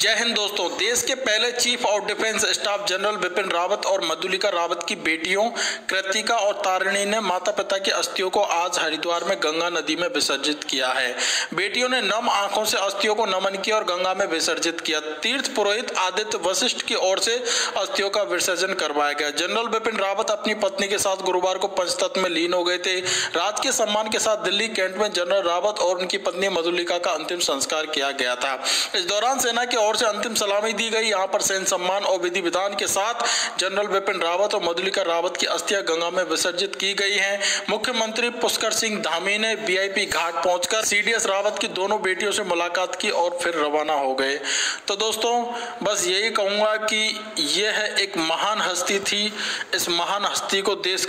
जय हिंद दोस्तों। देश के पहले chief of defence staff general Bipin Rawat और मधुलिका रावत की बेटियों, कृतिका और तारिणी ने माता पिता की अस्थियों को आज हरिद्वार में गंगा नदी में विसर्जित किया है। बेटियों ने नम आँखों से अस्थियों को नमन किया और गंगा में विसर्जित किया। तीर्थ पुरोहित आदित्य वशिष्ठ की ओर से अस्थियों का विसर्जन करवाया गया। जनरल बिपिन रावत अपनी पत्नी के साथ गुरुवार को पंचतत्व में लीन हो गए थे। राजकीय सम्मान के साथ दिल्ली कैंट में जनरल रावत और उनकी पत्नी मधुलिका का अंतिम संस्कार किया गया था। इस दौरान सेना की ओर से अंतिम सलामी दी गई। यहाँ पर सैन्य सम्मान और विधि विधान के साथ जनरल बिपिन रावत और मधुलिका रावत की अस्थियाँ गंगा में विसर्जित की गई हैं। मुख्यमंत्री पुष्कर सिंह धामी ने वीआईपी घाट पहुंचकर सीडीएस रावत की दोनों बेटियों से मुलाकात की और फिर रवाना हो गए। तो दोस्तों, बस यही कहूँगा कि यह एक महान हस्ती थी। इस महान हस्ती को देश